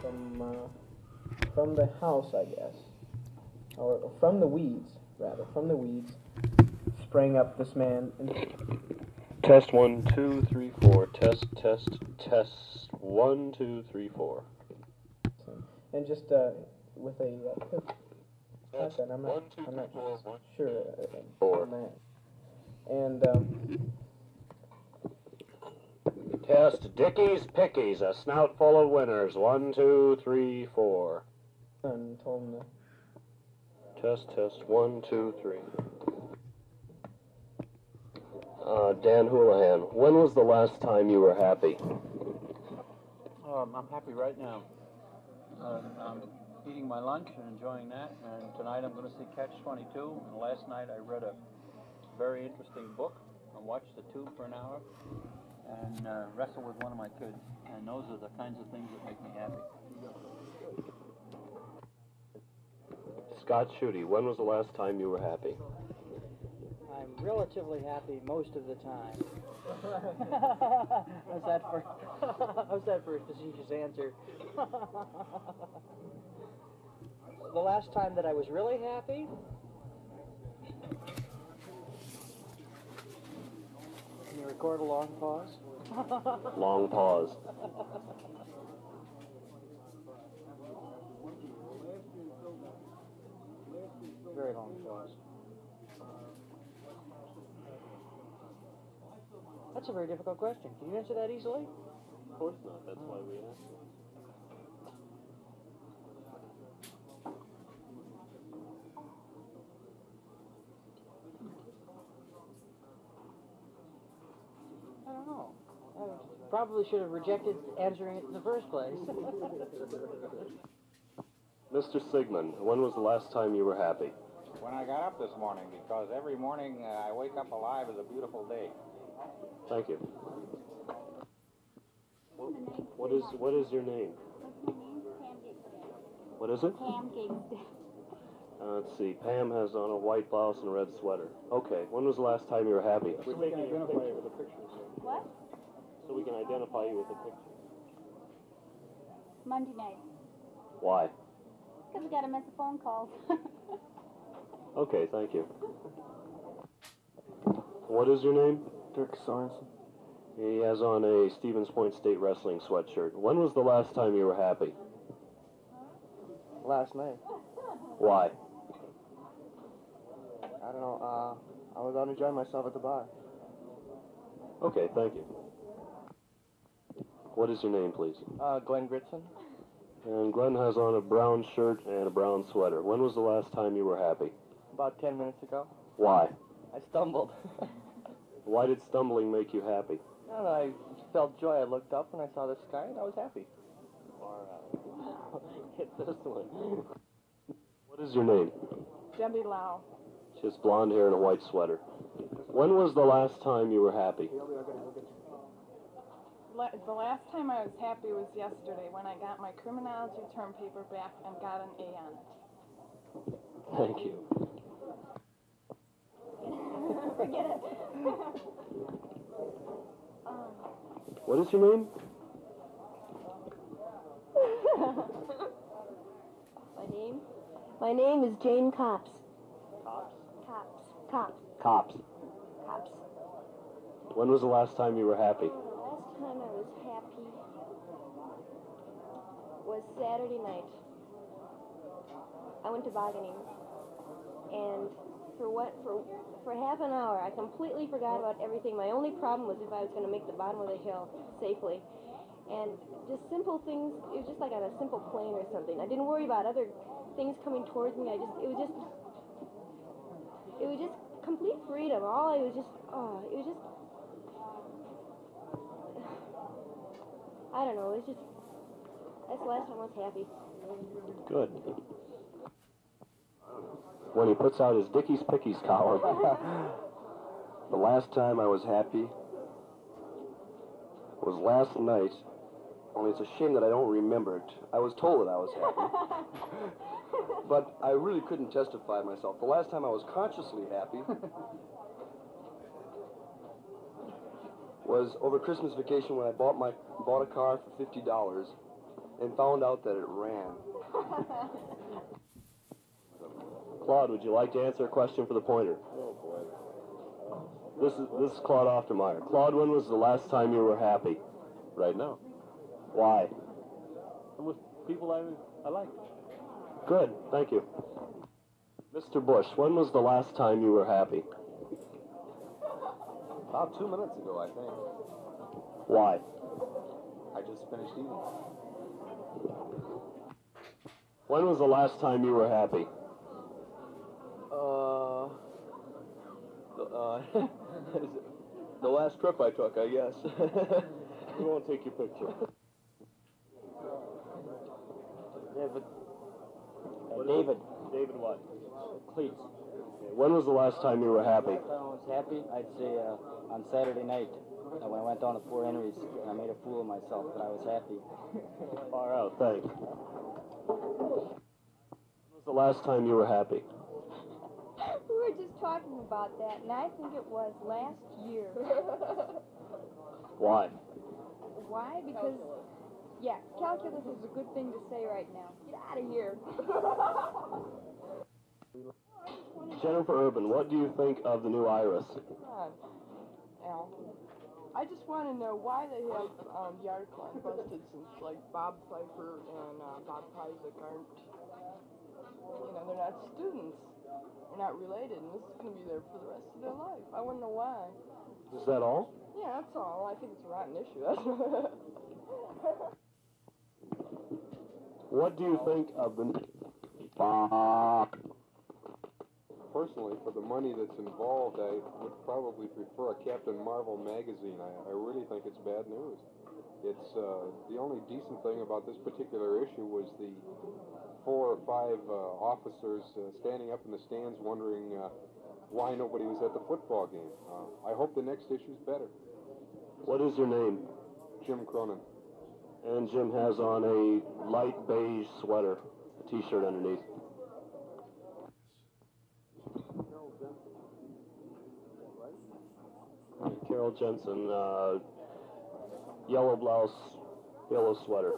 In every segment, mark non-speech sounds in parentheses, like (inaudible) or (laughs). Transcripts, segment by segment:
from uh, from the house, I guess, or from the weeds, rather, from the weeds, sprang up this man Test one, two, three, four. Test, test, test. One, two, three, four. and just uh, with a uh, shotgun, I'm not, one, two, I'm not four, sure uh, four. on that. And um, Test Dickies Pickies, a snout full of winners. One, two, three, four. son told him to Test, test. One, two, three. Uh, Dan Houlihan, when was the last time you were happy? Um, I'm happy right now. Um, I'm eating my lunch and enjoying that. And tonight I'm going to see Catch 22. And last night I read a very interesting book. and watched the tube for an hour and uh, wrestled with one of my kids. And those are the kinds of things that make me happy. Scott Schutte, when was the last time you were happy? I'm relatively happy most of the time. (laughs) how's that for (laughs) how's that for a facetious answer? (laughs) the last time that I was really happy Can you record a long pause? Long pause. Very long pause. That's a very difficult question. Can you answer that easily? Of course not. That's why we asked. I don't know. I probably should have rejected answering it in the first place. (laughs) Mr. Sigmund, when was the last time you were happy? When I got up this morning, because every morning uh, I wake up alive is a beautiful day. Thank you. What, what is what is your name? What is it? Pam Gigston. Uh, let's see. Pam has on a white blouse and a red sweater. Okay. When was the last time you were happy? so we can identify it with a picture. What? So we can identify you with a picture. Monday night. Why? Because we got a miss of phone call. (laughs) Okay. Thank you. What is your name? Dirk Sorensen. He has on a Stevens Point State Wrestling sweatshirt. When was the last time you were happy? Last night. Why? I don't know. Uh, I was out enjoying myself at the bar. Okay. Thank you. What is your name, please? Uh, Glenn Gritson. And Glenn has on a brown shirt and a brown sweater. When was the last time you were happy? About ten minutes ago. Why? I stumbled. (laughs) Why did stumbling make you happy? I. I felt joy. I looked up and I saw the sky and I was happy. Hit (laughs) this one. What is your name? Debbie Lau. She has blonde hair and a white sweater. When was the last time you were happy? La- the last time I was happy was yesterday when I got my criminology term paper back and got an A on it. Thank you. (laughs) Forget it. What is your name? My name? My name is Jane Cops. Cops. Cops. Cops. Cops. Cops. When was the last time you were happy? The last time I was happy was Saturday night. I went tobogganing, and for what for for half an hour I completely forgot about everything. My only problem was if I was going to make the bottom of the hill safely, and just simple things. It was just like on a simple plane or something. I didn't worry about other things coming towards me. I just it was just it was just complete freedom. All I was just oh it was just (sighs) I don't know. It's just that's the last time I was happy. Good. When he puts out his Dickies Pickies collar. (laughs) the last time I was happy was last night. Only it's a shame that I don't remember it. I was told that I was happy. (laughs) but I really couldn't testify myself. The last time I was consciously happy was over Christmas vacation when I bought my bought a car for fifty dollars and found out that it ran. (laughs) Claude, would you like to answer a question for the pointer? Oh boy. This is this is Claude Oftermeyer. Claude, when was the last time you were happy? Right now. Why? I'm with people I I like. Good, thank you. Mr. Bush, when was the last time you were happy? About two minutes ago, I think. Why? I just finished eating. When was the last time you were happy? Uh, the, uh, (laughs) the last trip I took, I guess. (laughs) We won't take your picture. David. Uh, David. David what? Cleats. When was the last time you were happy? Last time I was happy, I'd say uh, on Saturday night uh, when I went down to Fort Henry's and I made a fool of myself, but I was happy. Far out, thanks. When was the last time you were happy? We were just talking about that, and I think it was last year. Why? Why? Because, yeah, calculus is a good thing to say right now. Get out of here. (laughs) Jennifer Urban, what do you think of the new Iris? Al. I just want to know why they have um, the article on Busted since like Bob Pfeiffer and uh, Bob Pizek aren't, you know, they're not students. They're not related, and this is going to be there for the rest of their life. I wonder why. Is that all? Yeah, that's all. I think it's a rotten issue. That's (laughs) What do you think of the Personally, for the money that's involved, I would probably prefer a Captain Marvel magazine. I, I really think it's bad news. It's uh, the only decent thing about this particular issue was the four or five uh, officers uh, standing up in the stands wondering uh, why nobody was at the football game. Uh, I hope the next issue's better. What is your name? Jim Cronin. And Jim has on a light beige sweater, a t-shirt underneath. Carol Jensen, uh, yellow blouse, yellow sweater.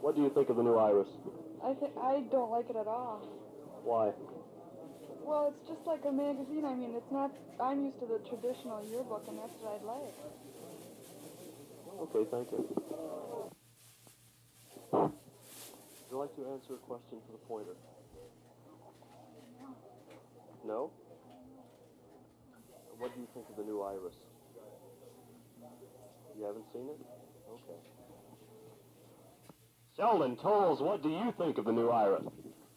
What do you think of the new Iris? I think I don't like it at all. Why? Well, it's just like a magazine. I mean, it's not. I'm used to the traditional yearbook, and that's what I'd like. Okay, thank you. Would you like to answer a question for the pointer? No? What do you think of the new Iris? You haven't seen it? Okay. Sheldon Tolles, what do you think of the new Iris?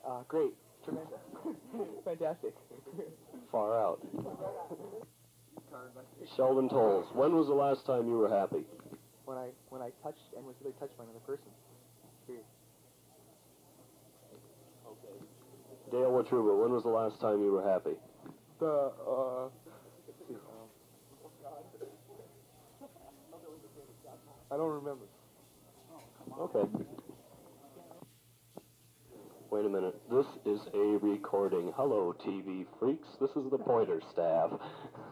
Uh, great. Tremendous. (laughs) Fantastic. Far out. Sheldon Tolles, when was the last time you were happy? When I when I touched and was really touched by another person. Period. Dale Watruba, when was the last time you were happy? The uh. I don't remember. Okay. Wait a minute. This is a recording. Hello, TV freaks. This is the Pointer staff. (laughs)